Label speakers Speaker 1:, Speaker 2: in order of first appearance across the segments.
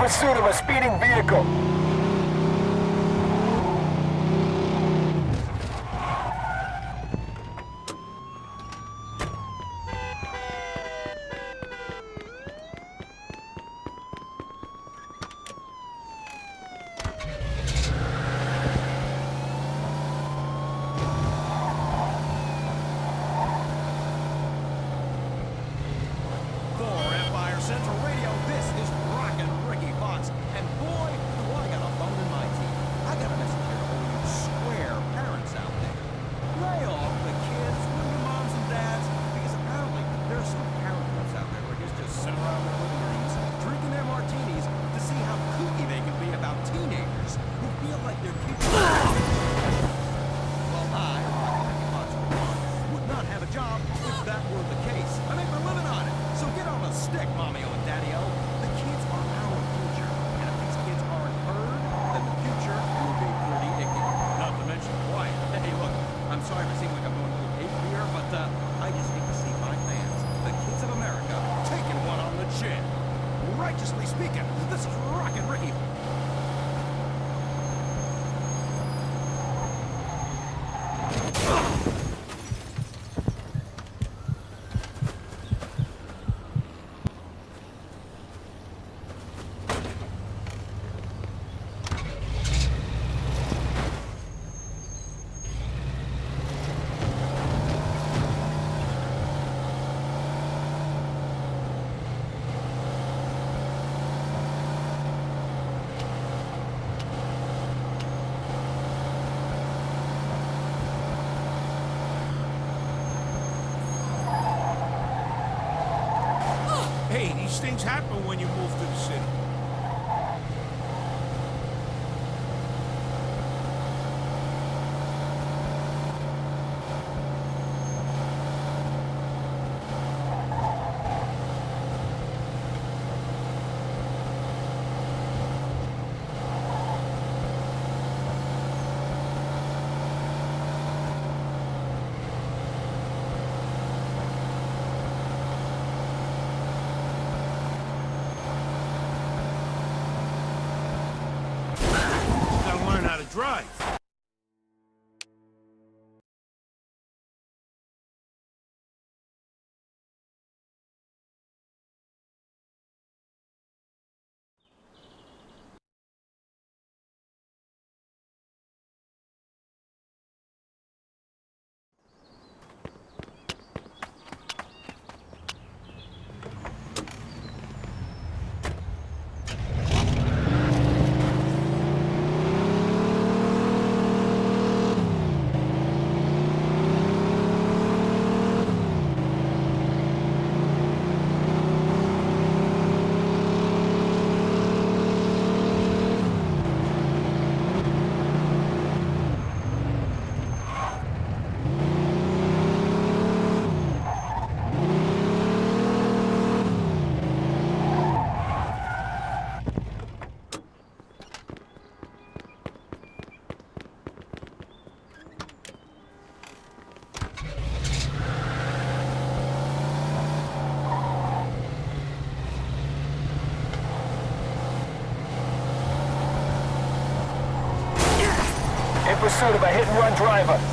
Speaker 1: pursuit of a speeding vehicle.
Speaker 2: drive.
Speaker 1: pursuit of a hit-and-run driver.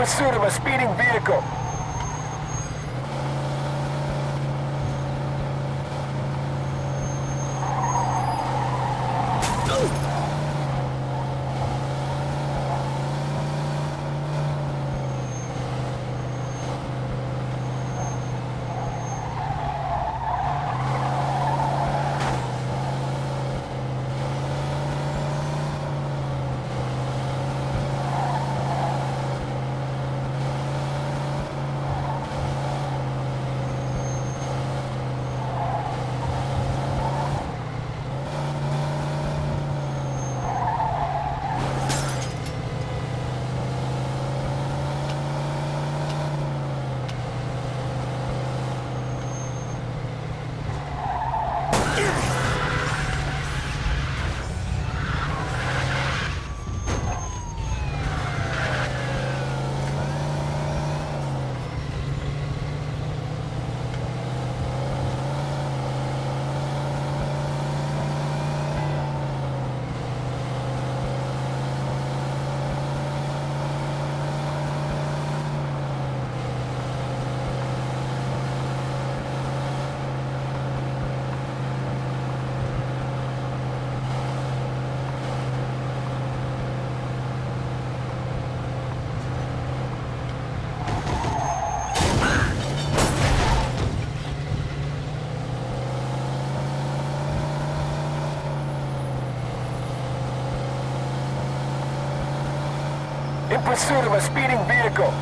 Speaker 1: pursuit of a speeding
Speaker 3: pursuit of a speeding vehicle.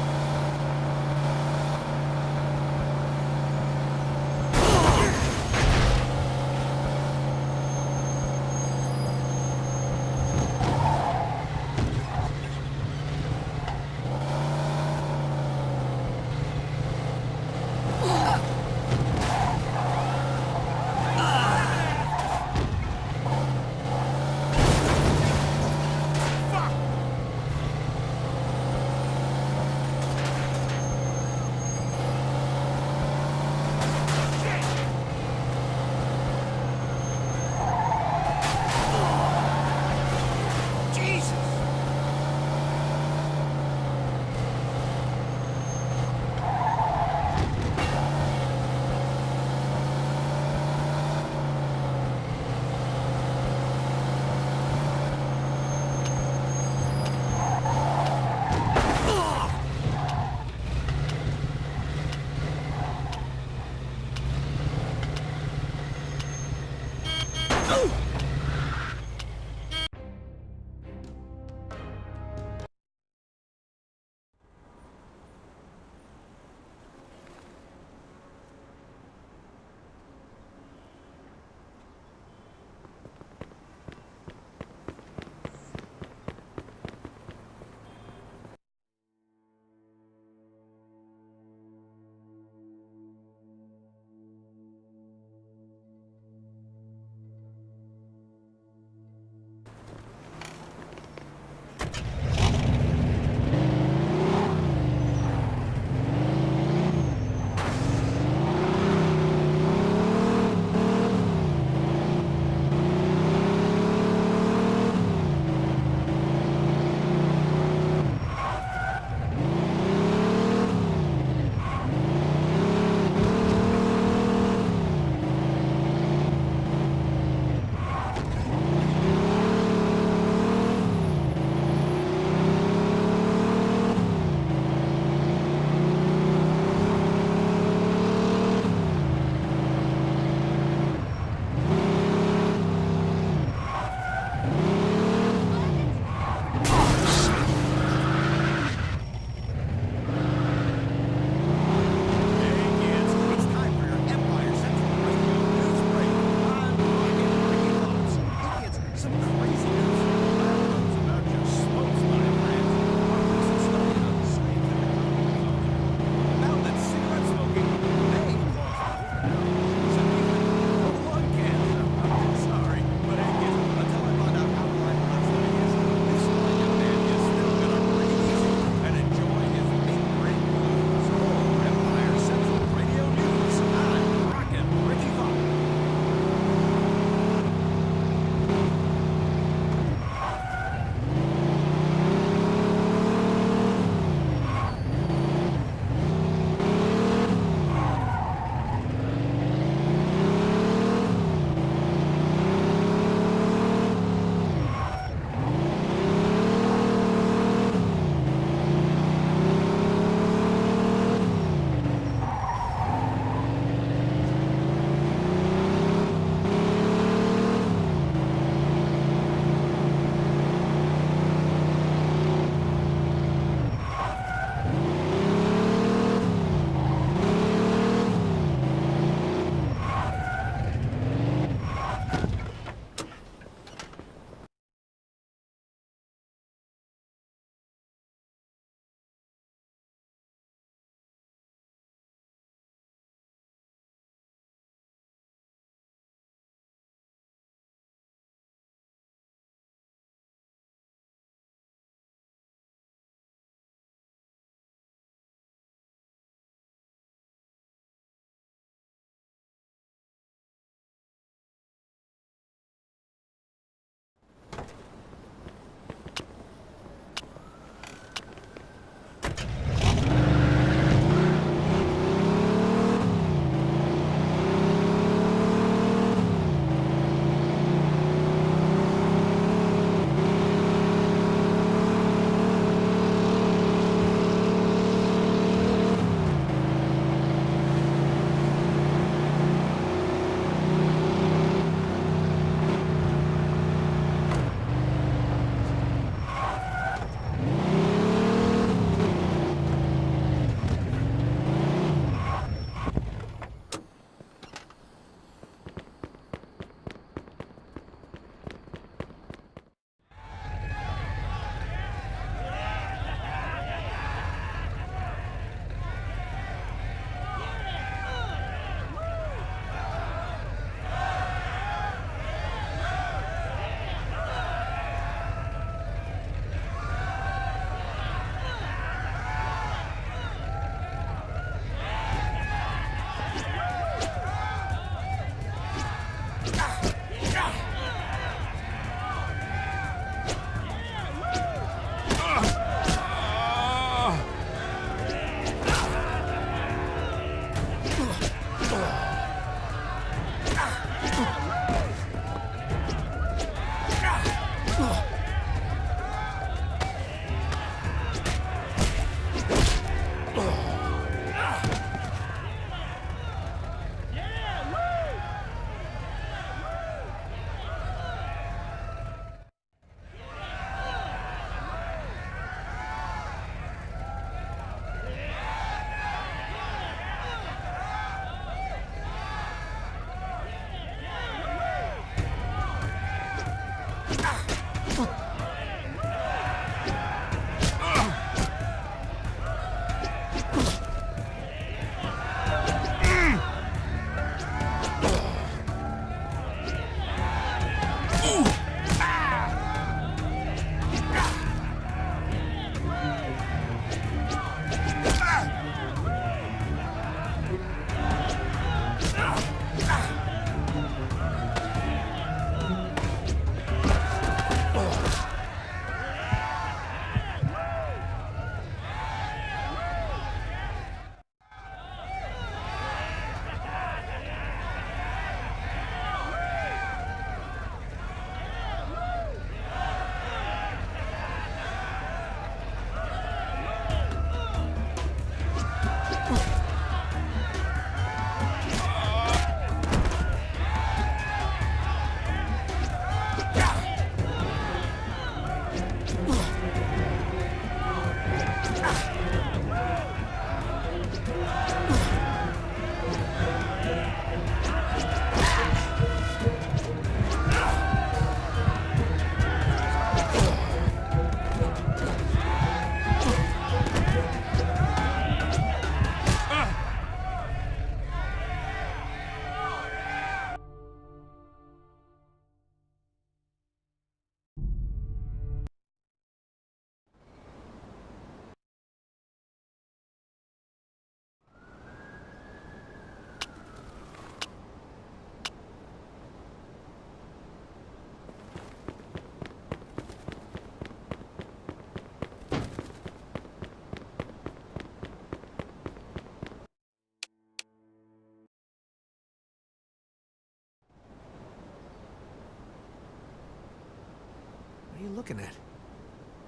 Speaker 2: Looking at?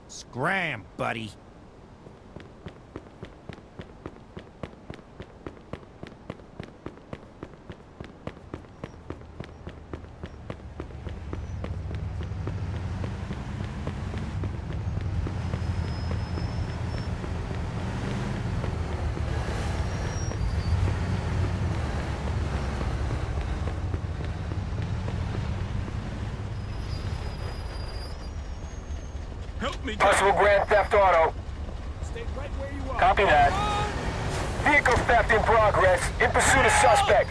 Speaker 2: Scram, buddy.
Speaker 3: Possible grand theft auto.
Speaker 4: Stay right where you are.
Speaker 3: Copy that. Vehicle theft in progress. In pursuit of suspect.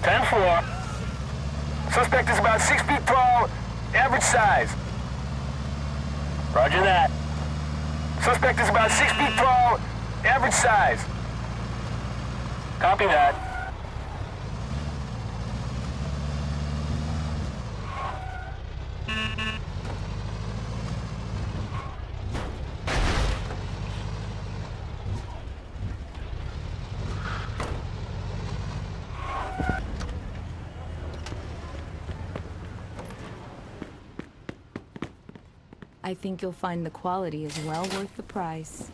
Speaker 3: 10-4. Suspect is about six feet tall, average size. Roger that. Suspect is about six feet tall, average size. Copy that.
Speaker 5: I think you'll find the quality is well worth the price.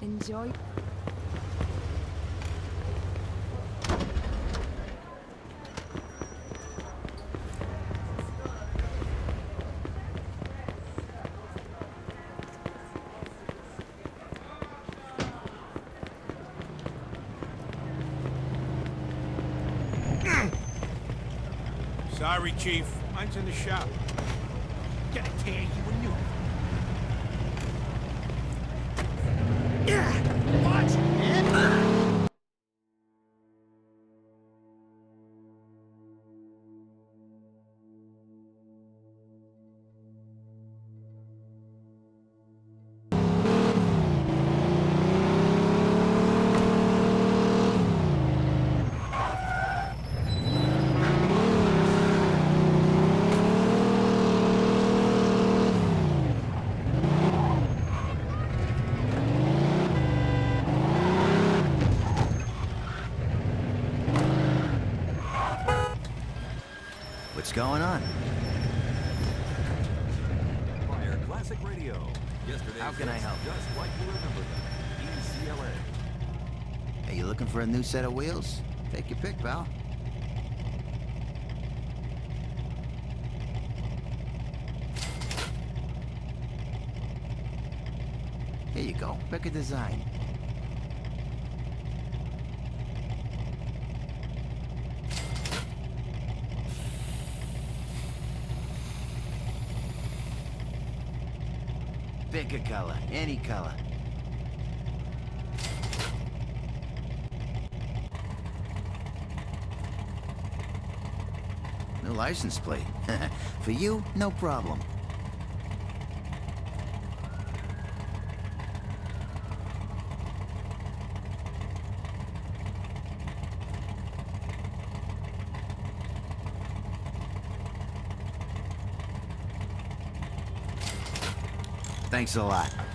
Speaker 5: Enjoy.
Speaker 2: Sorry, Chief. Mine's in the shop. You a new.
Speaker 6: Going on?
Speaker 4: Empire Classic Radio. Yesterday's
Speaker 6: How can I help?
Speaker 4: Just like you remember them. ECLA.
Speaker 6: Are you looking for a new set of wheels? Take your pick, pal. Here you go. Pick a design.
Speaker 7: Pick a color, any color. No license plate. For you, no problem. Thanks a lot.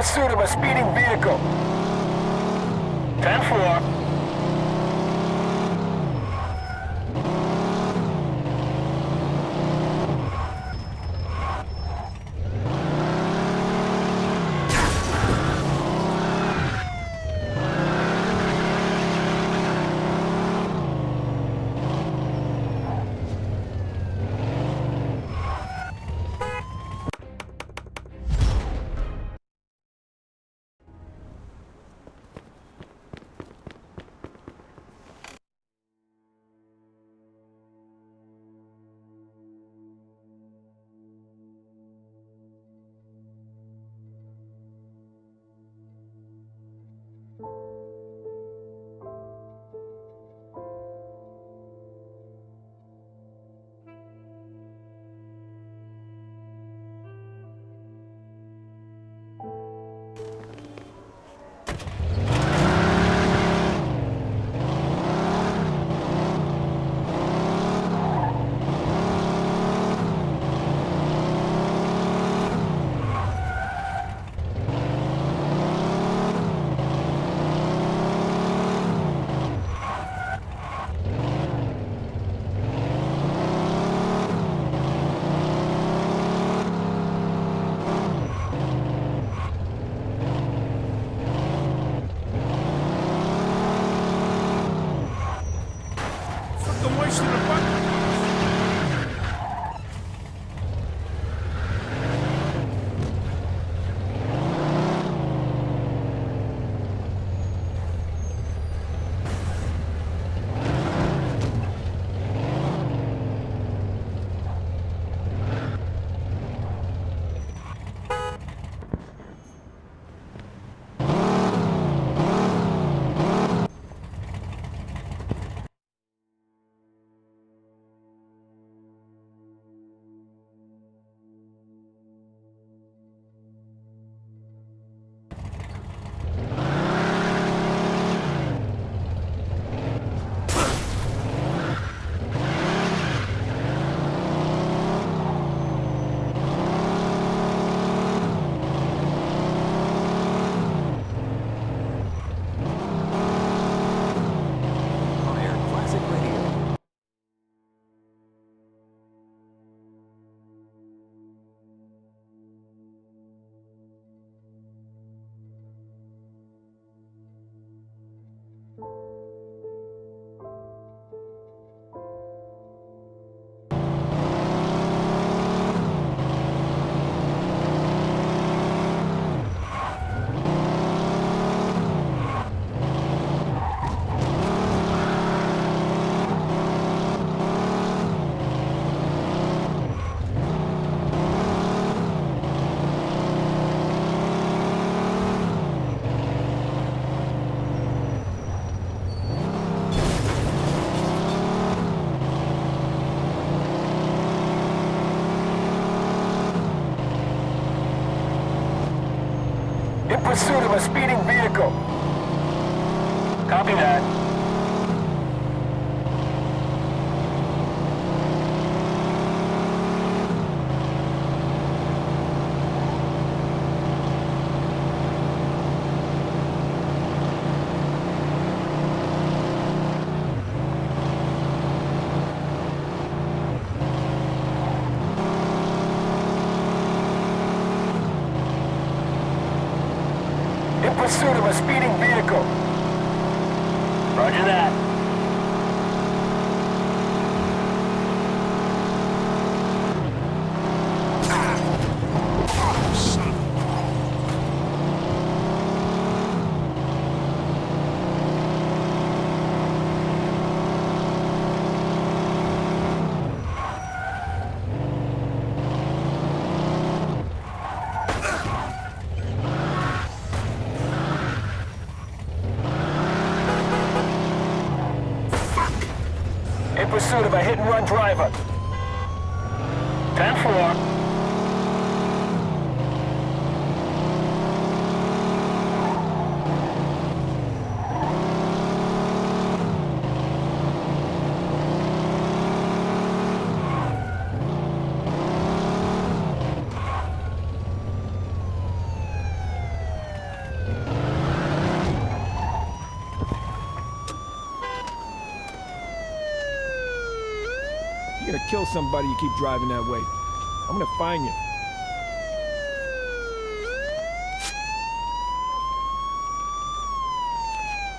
Speaker 3: Pursuit of a speeding vehicle. In pursuit of a speeding vehicle. Copy that. In pursuit of a speeding vehicle. Roger that. In pursuit of a hit-and-run driver. 10-4.
Speaker 8: You're gonna kill somebody you keep driving that way. I'm gonna find you.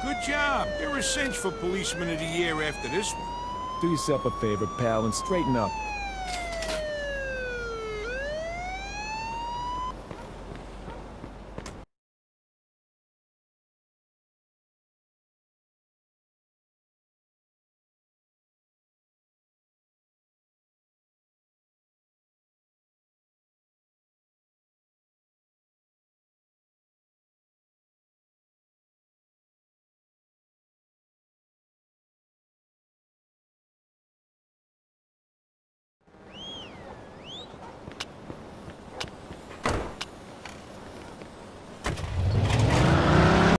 Speaker 2: Good job. You're a cinch for Policeman of the Year after this one.
Speaker 8: Do yourself a favor, pal, and straighten up.